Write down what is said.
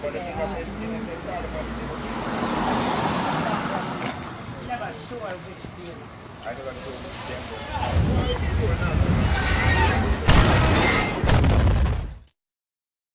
Never sure which deal. I never know which tempo.